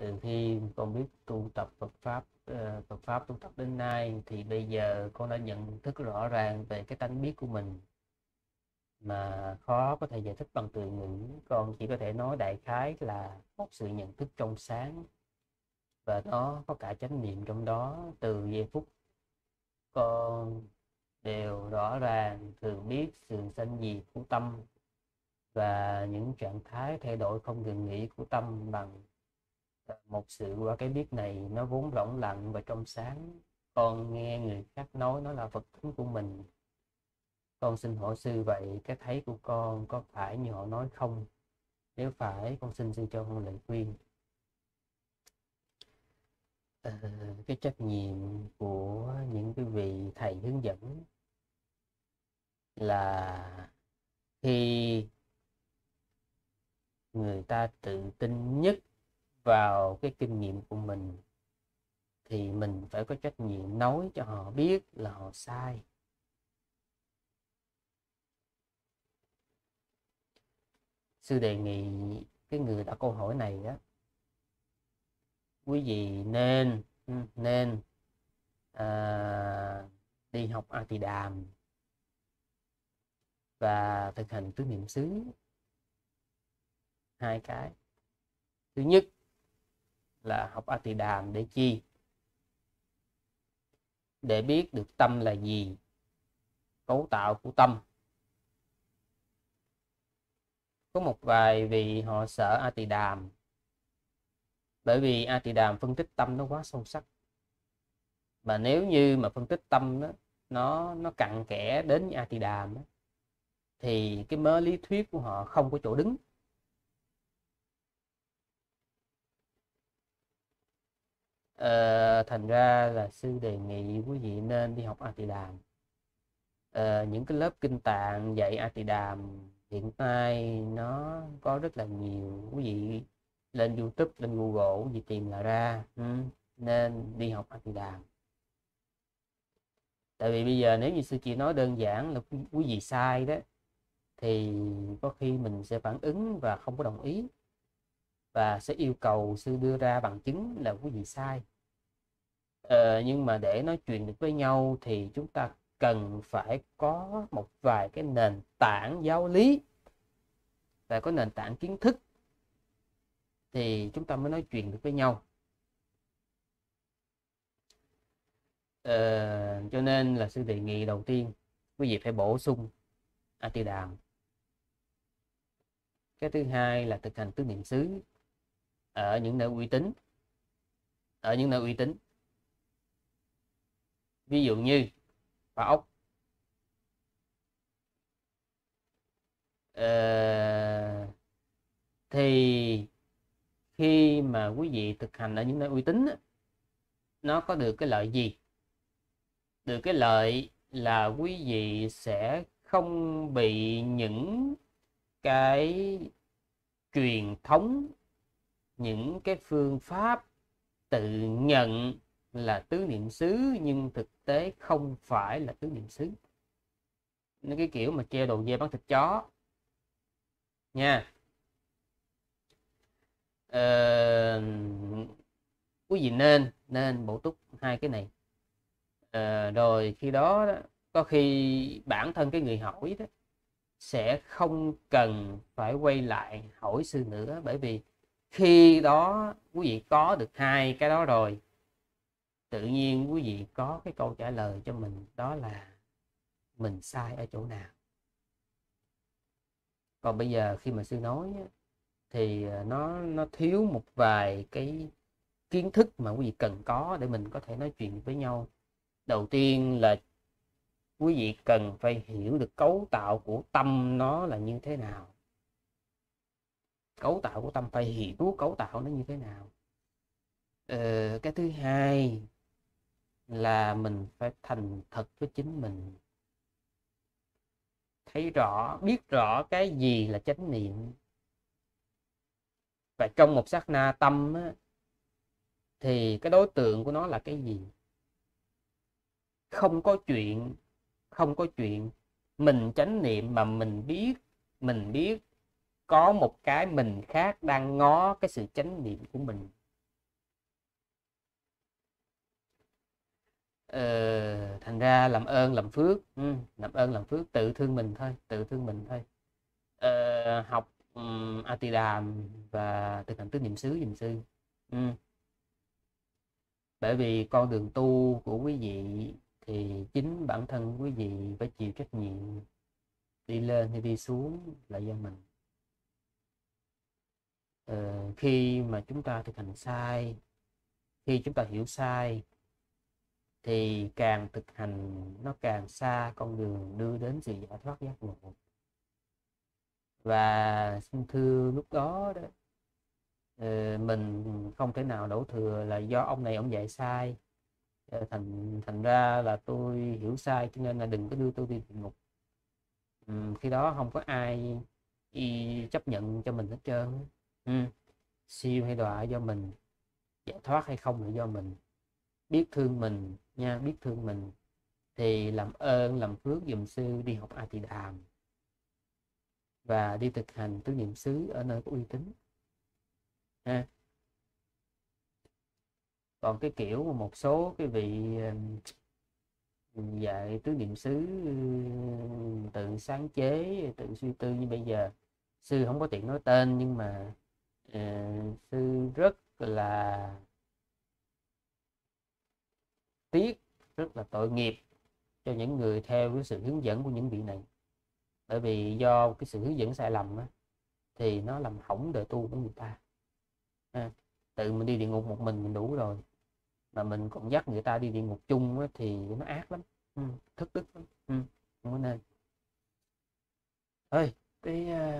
từ khi con biết tu tập Phật pháp ờ, Phật pháp tu tập đến nay thì bây giờ con đã nhận thức rõ ràng về cái tánh biết của mình. Mà khó có thể giải thích bằng từ ngữ, con chỉ có thể nói đại khái là một sự nhận thức trong sáng. Và nó có cả chánh niệm trong đó, từ giây phút con đều rõ ràng, thường biết sự sanh diệt của tâm và những trạng thái thay đổi không ngừng nghỉ của tâm bằng một sự qua cái biết này nó vốn rỗng lặng và trong sáng. Con nghe người khác nói nó là vật tính của mình. Con xin hỏi sư vậy cái thấy của con có phải như họ nói không? Nếu phải con xin sư cho con lời khuyên. À, cái trách nhiệm của những cái vị thầy hướng dẫn là khi người ta tự tin nhất vào cái kinh nghiệm của mình thì mình phải có trách nhiệm nói cho họ biết là họ sai. Sư đề nghị cái người đã câu hỏi này á quý vị nên nên à, đi học a tỳ đàm và thực hành tứ niệm xứ. Hai cái. Thứ nhất là học a tỳ đàm để chi? Để biết được tâm là gì cấu tạo của tâm. Có một vài vị họ sợ a tỳ đàm bởi vì a tỳ đàm phân tích tâm nó quá sâu sắc. Mà nếu như mà phân tích tâm đó, nó nó cặn kẽ đến a tỳ đàm đó, thì cái mớ lý thuyết của họ không có chỗ đứng. Ờ, thành ra là sư đề nghị quý vị nên đi học a tỳ đàm. Ờ, những cái lớp kinh tạng dạy a tỳ đàm hiện nay nó có rất là nhiều. Quý vị lên youtube lên google quý vị tìm là ra. Ừ, nên đi học a tỳ đàm. Tại vì bây giờ nếu như sư chỉ nói đơn giản là quý vị sai đó thì có khi mình sẽ phản ứng và không có đồng ý và sẽ yêu cầu sư đưa ra bằng chứng là quý vị sai. Ờ, nhưng mà để nói chuyện được với nhau thì chúng ta cần phải có một vài cái nền tảng giáo lý. Và có nền tảng kiến thức thì chúng ta mới nói chuyện được với nhau. Ờ, cho nên là sư đề nghị đầu tiên quý vị phải bổ sung a ti đàm. Cái thứ hai là thực hành tứ niệm xứ ở những nơi uy tín ở những nơi uy tín. Ví dụ như bà ốc ờ, thì khi mà quý vị thực hành ở những nơi uy tín nó có được cái lợi gì? Được cái lợi là quý vị sẽ không bị những cái truyền thống những cái phương pháp tự nhận là tứ niệm xứ nhưng thực tế không phải là tứ niệm xứ. Những cái kiểu mà treo đồ dê bán thịt chó. Nha. Ờ, quý vị nên nên bổ túc hai cái này. Ờ, rồi khi đó có khi bản thân cái người hỏi đó sẽ không cần phải quay lại hỏi sư nữa bởi vì khi đó quý vị có được hai cái đó rồi, tự nhiên quý vị có cái câu trả lời cho mình, đó là mình sai ở chỗ nào. Còn bây giờ khi mà sư nói thì ờ, nó nó thiếu một vài cái kiến thức mà quý vị cần có để mình có thể nói chuyện với nhau. Đầu tiên là quý vị cần phải hiểu được cấu tạo của tâm nó là như thế nào cấu tạo của tâm phải hiểu cấu tạo nó như thế nào? Ờ, cái thứ hai là mình phải thành thật với chính mình. Thấy rõ biết rõ cái gì là chánh niệm. Và trong một sát na tâm á, thì cái đối tượng của nó là cái gì? Không có chuyện không có chuyện. Mình chánh niệm mà mình biết mình biết có một cái mình khác đang ngó cái sự chánh niệm của mình. Ờ, thành ra làm ơn làm phước ừ, làm ơn làm phước tự thương mình thôi tự thương mình thôi. Ờ, học ừ, um, a và thực hành tứ niệm xứ dùm sư ừ. bởi vì con đường tu của quý vị thì chính bản thân quý vị phải chịu trách nhiệm đi lên hay đi xuống là do mình. Ờ, khi mà chúng ta thực hành sai, khi chúng ta hiểu sai, thì càng thực hành nó càng xa con đường đưa đến sự giải thoát giác ngộ. Và xin thưa lúc đó đó ờ, mình không thể nào đổ thừa là do ông này ông dạy sai. Ờ, thành thành ra là tôi hiểu sai cho nên là đừng có đưa tôi đi địa ngục. Khi đó không có ai chấp nhận cho mình hết trơn ừ. siêu hay đọa do mình, giải thoát hay không là do mình. Biết thương mình nha, biết thương mình, thì làm ơn, làm phước dùm sư đi học a tỳ đàm. Và đi thực hành tứ niệm xứ ở nơi có uy tín. Ha. Còn cái kiểu mà một số cái vị dạy tứ niệm xứ tự sáng chế, tự suy tư như bây giờ, sư không có tiện nói tên nhưng mà Ờ, uh, sư rất là tiếc rất là tội nghiệp cho những người theo cái sự hướng dẫn của những vị này. Bởi vì do cái sự hướng dẫn sai lầm á, thì nó làm hỏng đời tu của người ta. À, tự mình đi địa ngục một mình mình đủ rồi mà mình còn dắt người ta đi địa ngục chung á, thì nó ác lắm. Ừ, thức đức lắm. Ừ, không có nên. Ơi cái uh,